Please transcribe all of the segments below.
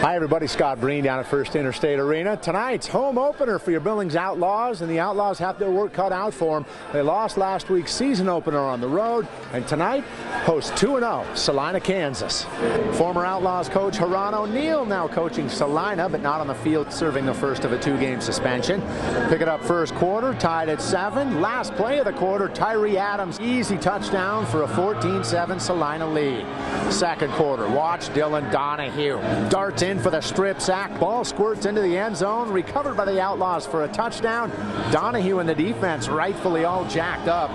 Hi everybody, Scott Breen down at First Interstate Arena. Tonight's home opener for your Billings Outlaws, and the Outlaws have their work cut out for them. They lost last week's season opener on the road, and tonight host 2-0 Salina, Kansas. Former Outlaws coach Heron O'Neal now coaching Salina, but not on the field, serving the first of a two-game suspension. Pick it up first quarter, tied at seven. Last play of the quarter, Tyree Adams, easy touchdown for a 14-7 Salina lead. Second quarter, watch Dylan Donahue. Darts in for the strip sack. Ball squirts into the end zone, recovered by the Outlaws for a touchdown. Donahue and the defense rightfully all jacked up.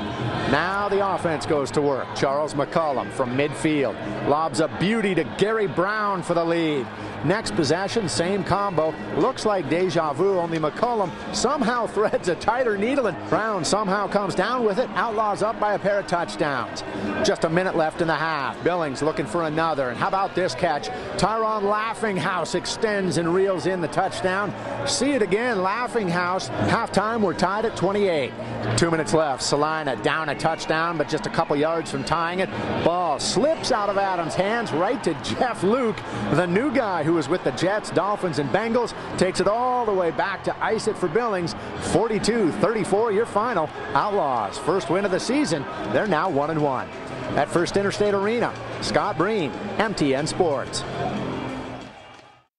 Now the offense goes to work. Charles McCullum from midfield lobs a beauty to Gary Brown for the lead. Next possession, same combo. Looks like deja vu, only McCullum somehow threads a tighter needle and Brown somehow comes down with it. Outlaws up by a pair of touchdowns. Just a minute left in the half. Billings looking for another. And how about this catch? Tyron Laughinghouse extends and reels in the touchdown. See it again, Laughinghouse. Halftime, we're tied at 28. Two minutes left. Salina down a touchdown, but just a couple yards from tying it. Ball slips out of Adams' hands right to Jeff Luc, the new guy who was with the Jets, Dolphins, and Bengals, takes it all the way back to ice it for Billings. 42-34, your final. Outlaws, first win of the season. They're now 1 and 1. At First Interstate Arena, Scott Breen, MTN Sports.